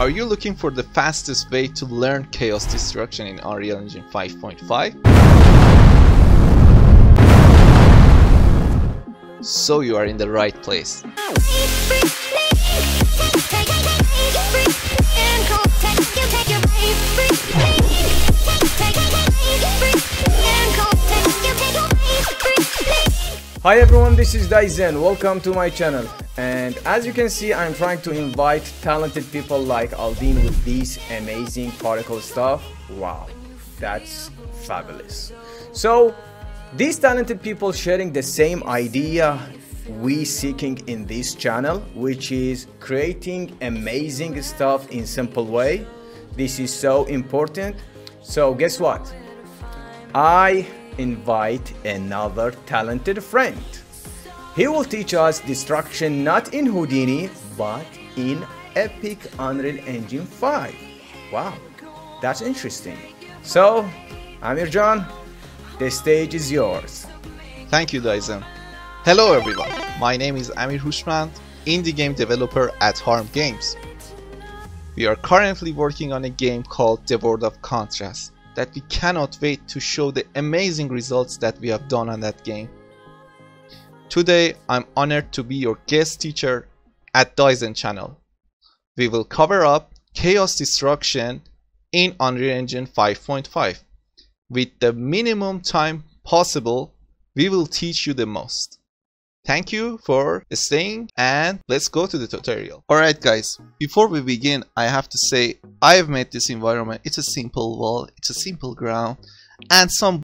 Are you looking for the fastest way to learn Chaos Destruction in Unreal Engine 5.5? So you are in the right place. Hi everyone, this is Daizen. Welcome to my channel. And as you can see, I'm trying to invite talented people like Aldin with these amazing particle stuff. Wow, that's fabulous. So, these talented people sharing the same idea we seeking in this channel, which is creating amazing stuff in simple way. This is so important. So guess what? I invite another talented friend. He will teach us destruction not in Houdini, but in Epic Unreal Engine 5. Wow, that's interesting. So, Amir John, the stage is yours. Thank you, Daizen. Hello everyone, my name is Amir Hushmand, indie game developer at HarmGames. We are currently working on a game called The World of Contrast that we cannot wait to show the amazing results that we have done on that game. Today, I'm honored to be your guest teacher at Daizen channel. We will cover up Chaos Destruction in Unreal Engine 5.5. With the minimum time possible, we will teach you the most. Thank you for staying and let's go to the tutorial. Alright guys, before we begin I have to say I have made this environment. It's a simple wall, it's a simple ground and some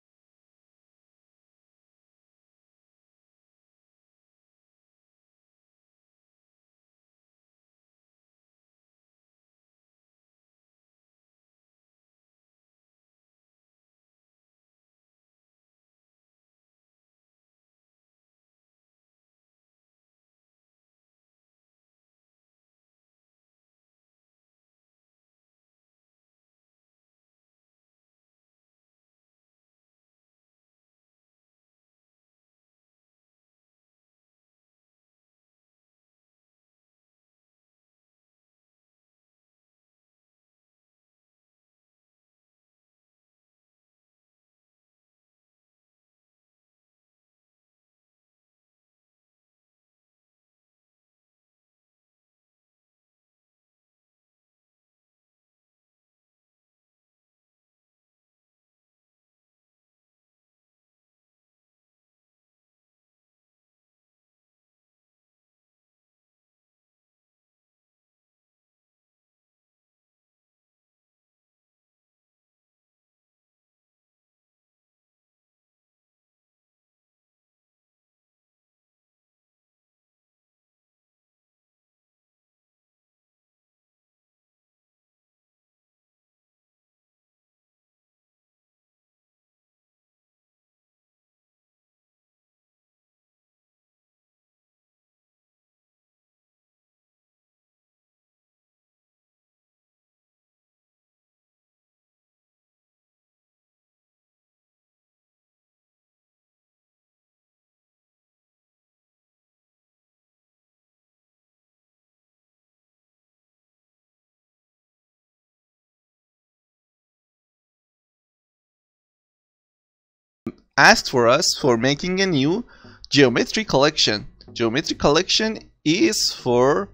asked for us for making a new geometry collection. Geometry collection is for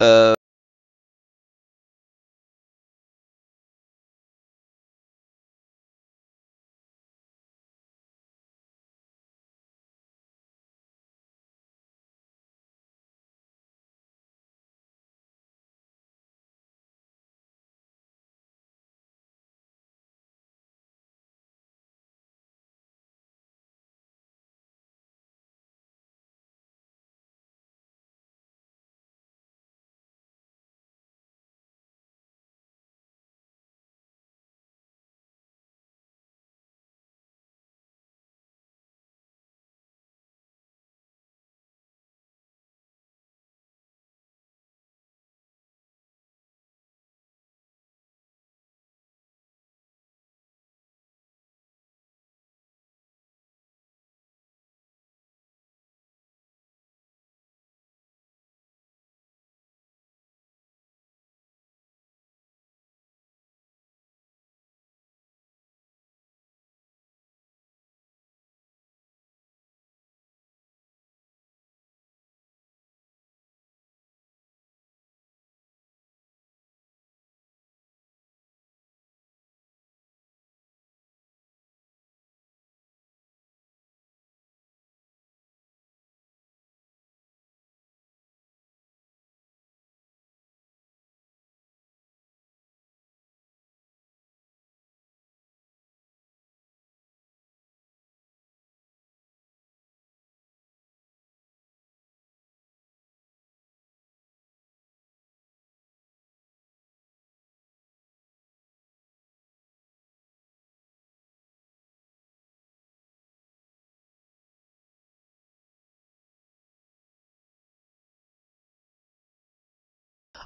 uh,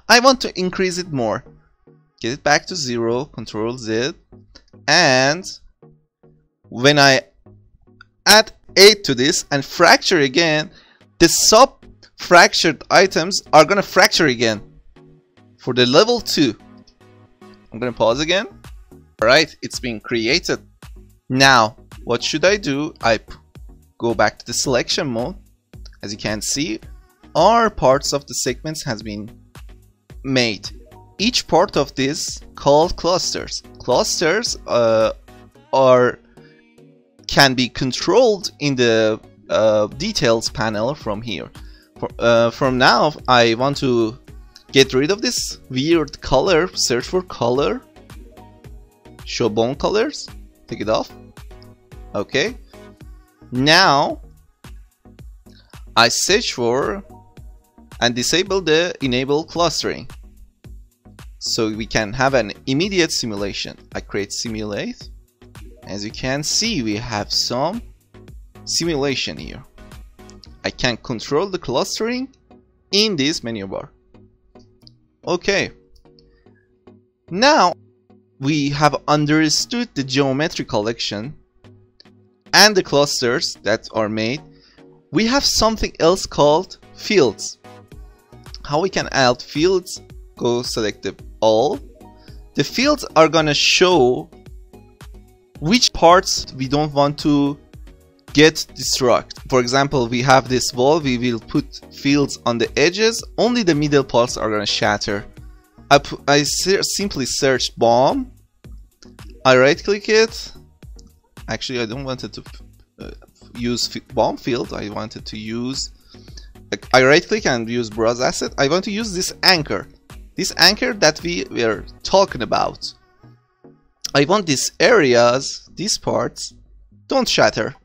I want to increase it more. Get it back to zero, control Z, and when I add 8 to this and fracture again, the sub fractured items are gonna fracture again for the level 2. I'm gonna pause again. Alright, it's been created. Now, what should I do? I go back to the selection mode. As you can see, our parts of the segments has been made. Each part of this called clusters. Clusters uh, are can be controlled in the uh, details panel from here. For, uh, from now, I want to get rid of this weird color, search for color, show bone colors, take it off. Okay. Now, I search for and disable the enable clustering. So we can have an immediate simulation. I create simulate as you can see, we have some simulation here. I can control the clustering in this menu bar. Okay. Now, we have understood the geometry collection and the clusters that are made. We have something else called fields. How we can add fields? Go select the all. The fields are gonna show which parts we don't want to get destroyed. For example, we have this wall, we will put fields on the edges, only the middle parts are gonna shatter. I, I simply search bomb, I right click it, actually I don't want it to uh, use bomb field, I wanted to use, I right click and use browse asset, I want to use this anchor, this anchor that we were talking about. I want these areas, these parts, don't shatter.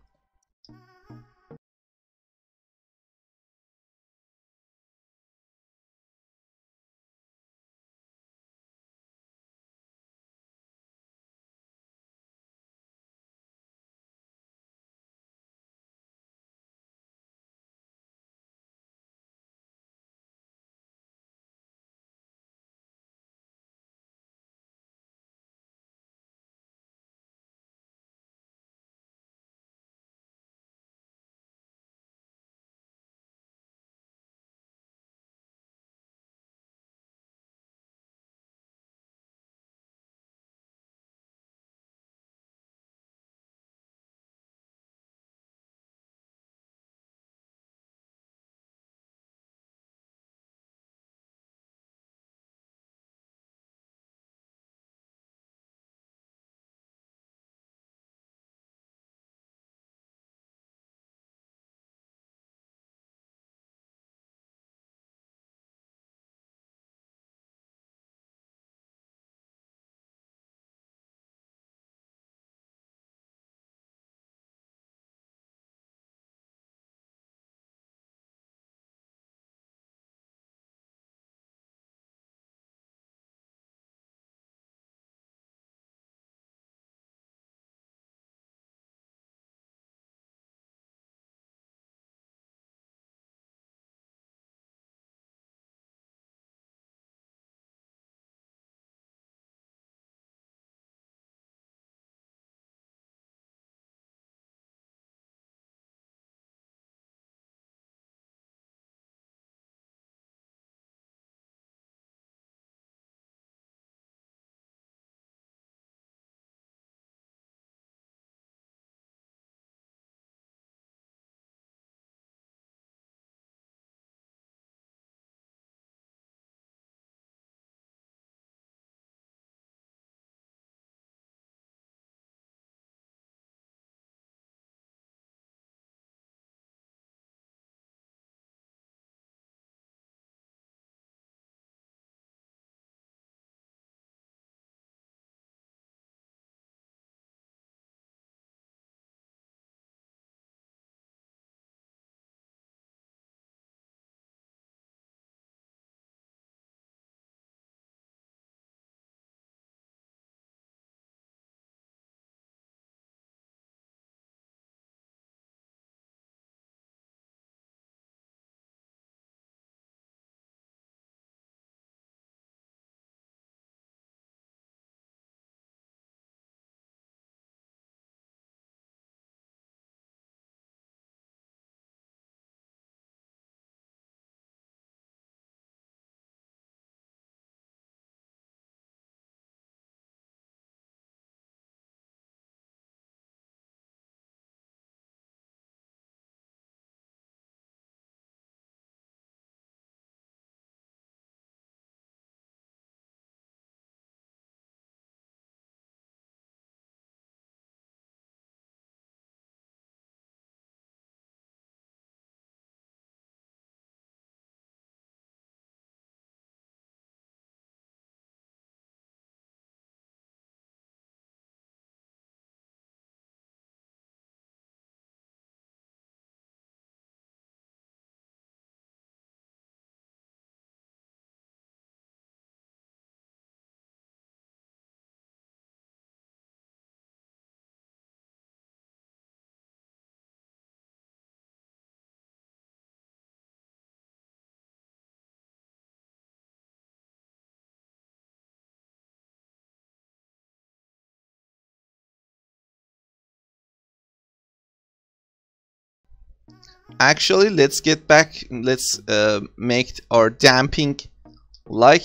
Actually let's get back let's uh, make our damping like